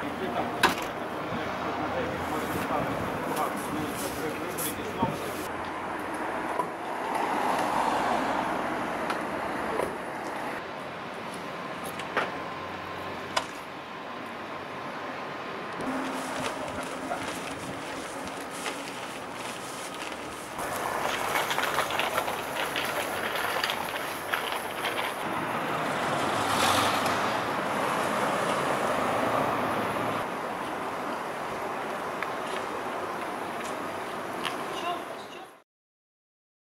どうぞ。